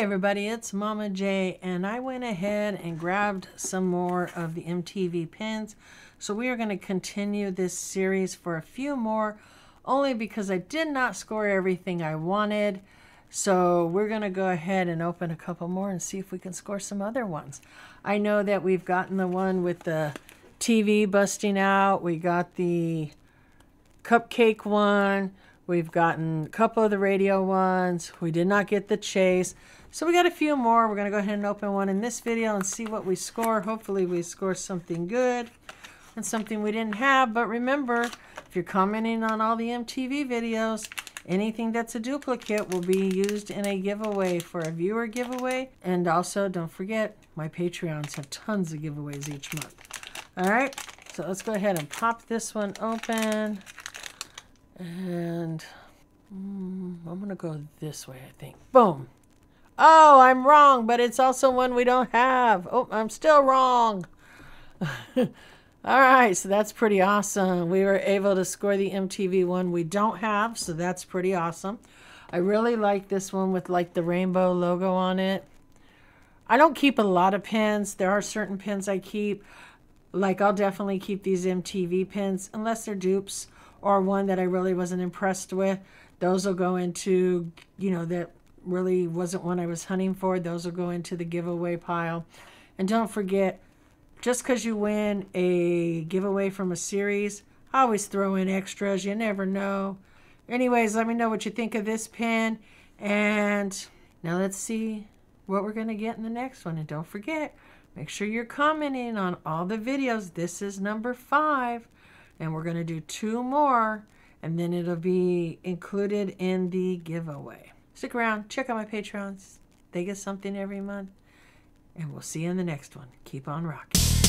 everybody, it's Mama J, and I went ahead and grabbed some more of the MTV pins. So we are going to continue this series for a few more, only because I did not score everything I wanted. So we're going to go ahead and open a couple more and see if we can score some other ones. I know that we've gotten the one with the TV busting out. We got the cupcake one. We've gotten a couple of the radio ones. We did not get the chase. So we got a few more. We're going to go ahead and open one in this video and see what we score. Hopefully we score something good and something we didn't have. But remember, if you're commenting on all the MTV videos, anything that's a duplicate will be used in a giveaway for a viewer giveaway. And also, don't forget, my Patreons have tons of giveaways each month. All right, so let's go ahead and pop this one open. And mm, I'm going to go this way, I think. Boom. Oh, I'm wrong, but it's also one we don't have. Oh, I'm still wrong. All right, so that's pretty awesome. We were able to score the MTV one we don't have, so that's pretty awesome. I really like this one with like the rainbow logo on it. I don't keep a lot of pins. There are certain pins I keep. Like I'll definitely keep these MTV pins unless they're dupes or one that I really wasn't impressed with, those will go into, you know, that really wasn't one I was hunting for. Those will go into the giveaway pile. And don't forget, just because you win a giveaway from a series, I always throw in extras. You never know. Anyways, let me know what you think of this pin. And now let's see what we're going to get in the next one. And don't forget, make sure you're commenting on all the videos. This is number five and we're going to do two more and then it'll be included in the giveaway. Stick around, check out my Patreons. They get something every month. And we'll see you in the next one. Keep on rocking.